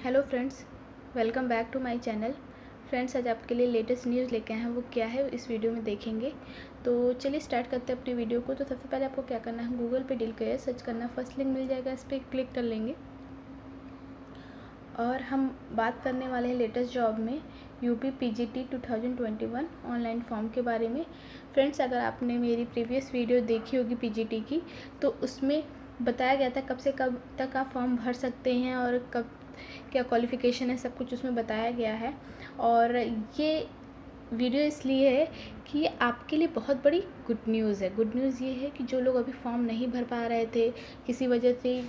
Hello friends, welcome back to my channel. Friends, आज आपके लिए लेटेस्ट न्यूज़ लेके आए हैं, वो क्या है, इस वीडियो में देखेंगे। तो चलिए स्टार्ट करते हैं अपनी वीडियो को। तो सबसे पहले आपको क्या करना है, गूगल पे डील करिए, सर्च करना फ़र्स्ट लिंक मिल जाएगा, इस पर क्लिक कर लेंगे। और हम बात करने वाले हैं लेटेस्ट जॉब में U P P G T online form के बारे में। फ्रेंड्स, अगर आपने मेरी प्रीवियस वीडियो देखी होगी पी जी टी की तो उसमें बताया गया था कब से कब तक आप फॉर्म भर सकते हैं और कब क्या क्वालिफ़िकेशन है, सब कुछ उसमें बताया गया है। और ये वीडियो इसलिए है कि आपके लिए बहुत बड़ी गुड न्यूज़ है। गुड न्यूज़ ये है कि जो लोग अभी फॉर्म नहीं भर पा रहे थे, किसी वजह से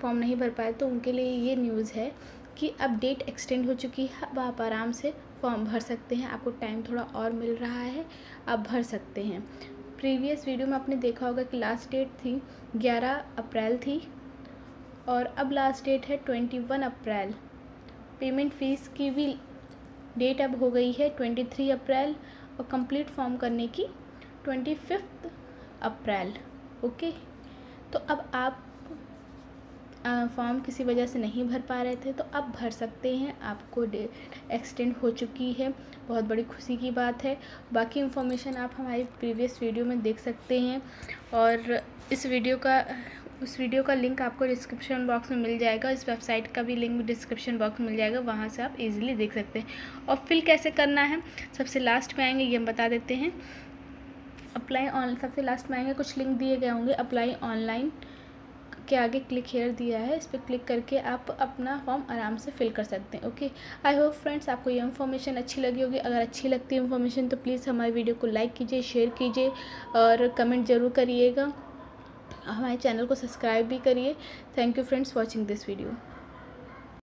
फॉर्म नहीं भर पाए तो उनके लिए ये न्यूज़ है कि अब डेट एक्सटेंड हो चुकी है, अब आप आराम से फॉर्म भर सकते हैं। आपको टाइम थोड़ा और मिल रहा है, आप भर सकते हैं। प्रीवियस वीडियो में आपने देखा होगा कि लास्ट डेट थी 11 अप्रैल थी और अब लास्ट डेट है twenty one April. Payment fees की भी डेट अब हो गई है ट्वेंटी थ्री अप्रैल और कंप्लीट फॉर्म करने की ट्वेंटी फिफ्थ अप्रैल ओके तो अब आप फॉर्म किसी वजह से नहीं भर पा रहे थे तो अब भर सकते हैं। आपको डेट एक्सटेंड हो चुकी है। बहुत बड़ी खुशी की बात है। बाकी इन्फॉर्मेशन आप हमारी प्रीवियस वीडियो में देख सकते हैं। और इस वीडियो का उस वीडियो का लिंक आपको डिस्क्रिप्शन बॉक्स में मिल जाएगा। इस वेबसाइट का भी लिंक डिस्क्रिप्शन बॉक्स में मिल जाएगा, वहाँ से आप इजीली देख सकते हैं। और फिल कैसे करना है? सबसे लास्ट में आएँगे, ये हम बता देते हैं। अप्लाई ऑन सबसे लास्ट में आएँगे, कुछ लिंक दिए गए होंगे। अप्लाई ऑनलाइन के आगे क्लिक हेयर दिया है। इस पर क्लिक करके आप अपना फॉर्म आराम से फिल कर सकते हैं ओके आई होप फ्रेंड्स आपको ये इन्फॉर्मेशन अच्छी लगी होगी। अगर अच्छी लगती है इन्फॉर्मेशन तो प्लीज़ हमारे वीडियो को लाइक कीजिए शेयर कीजिए और कमेंट ज़रूर करिएगा। हमारे चैनल को सब्सक्राइब भी करिए। Thank you friends watching this video